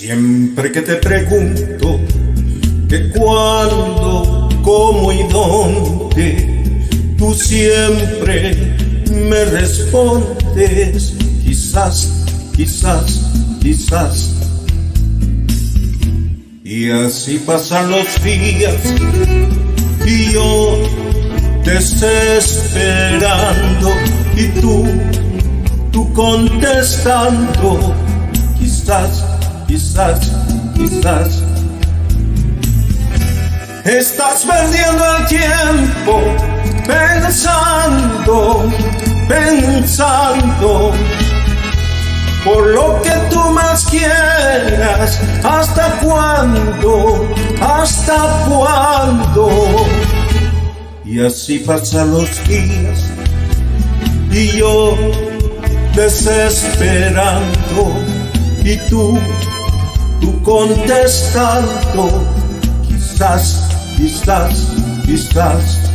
Siempre que te pregunto que cuándo, cómo y dónde, tú siempre me respondes, quizás, quizás, quizás. Y así pasan los días y yo desesperando y tú, tú contestando, quizás, quizás, quizás. Estás perdiendo el tiempo pensando, pensando por lo que tú más quieras. ¿Hasta cuándo? ¿Hasta cuándo? Y así pasan los días y yo desesperando y tú, tú contestando, quizás, quizás, quizás.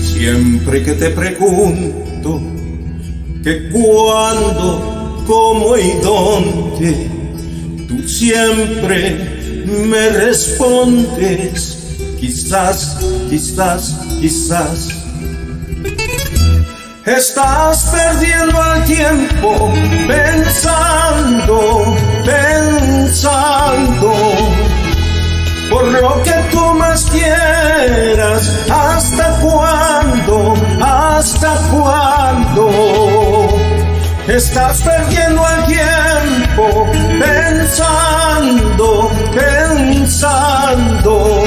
Siempre que te pregunto que cuándo, cómo y dónde, tú siempre me respondes, quizás, quizás, quizás. Estás perdiendo el tiempo pensando, pensando por lo que tú más quieras. Estás perdiendo el tiempo pensando, pensando.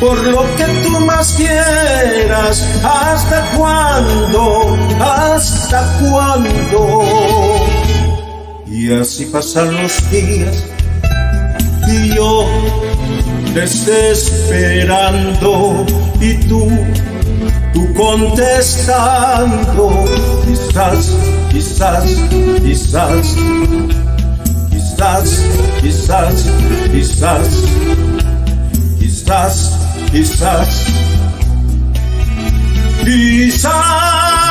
Por lo que tú más quieras, ¿hasta cuándo? ¿Hasta cuándo? Y así pasan los días y yo desesperando y tú, tú contestando, quizás, quizás, quizás, quizás, quizás, quizás, quizás, quizás, quizás.